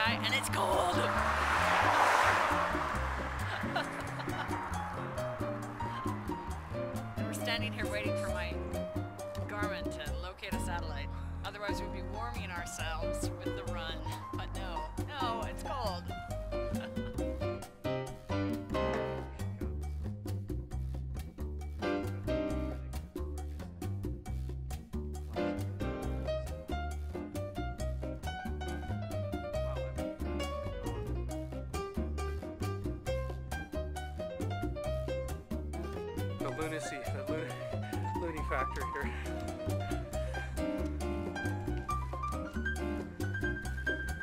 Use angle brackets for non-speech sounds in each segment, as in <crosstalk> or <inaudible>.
sky and it's cold. and we're standing here waiting for my Garmin to locate a satellite. Otherwise, we'd be warming ourselves with the run. The lunacy, the loon, loony factor here.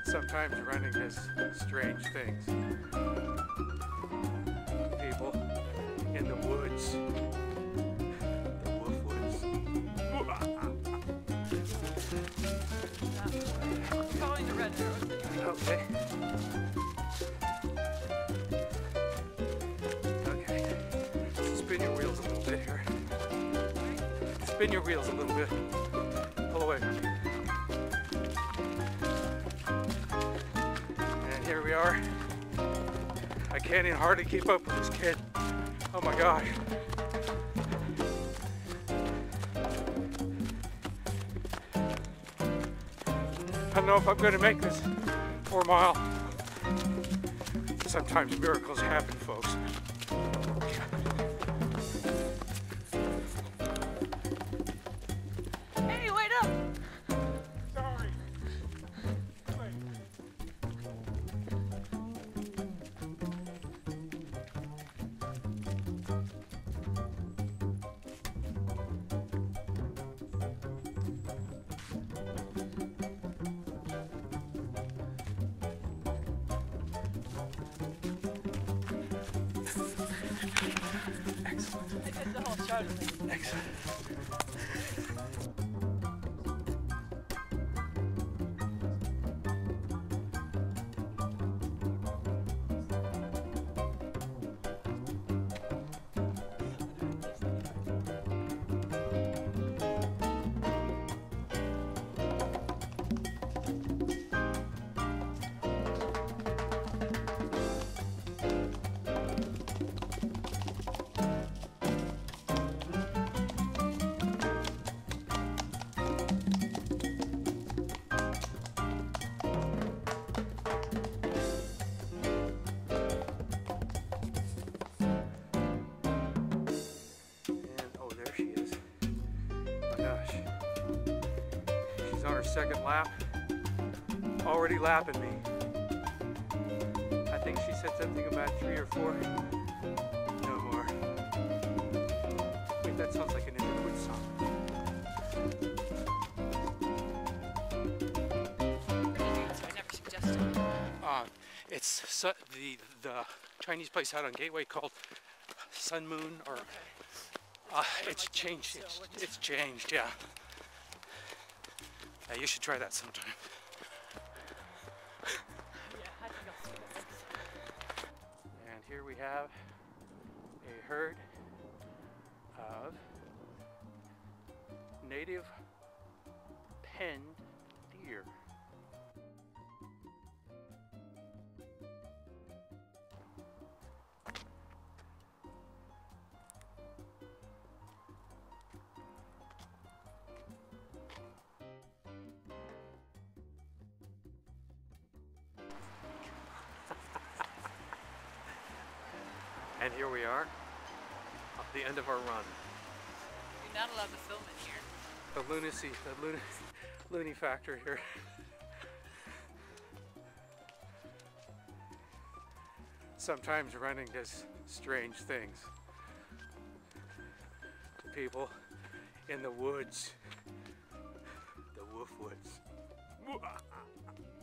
Sometimes running does strange things. People in the woods, the wolf woods. Following the red arrow. Okay. Spin your wheels a little bit. Pull away. And here we are. I can't even hardly keep up with this kid. Oh my gosh. I don't know if I'm going to make this four mile. Sometimes miracles happen, folks. Excellent. Excellent. On her second lap. Already lapping me. I think she said something about three or four. No more. Wait, that sounds like an Indian song. So. Uh, it's the the Chinese place out on Gateway called Sun Moon, or uh, it's changed. It's, it's changed, yeah. You should try that sometime. And here we have a herd of native penned And here we are, at the end of our run. You're not allowed to film in here. The lunacy, the loony, <laughs> loony factor here. Sometimes running does strange things to people in the woods, the wolf woods. <laughs>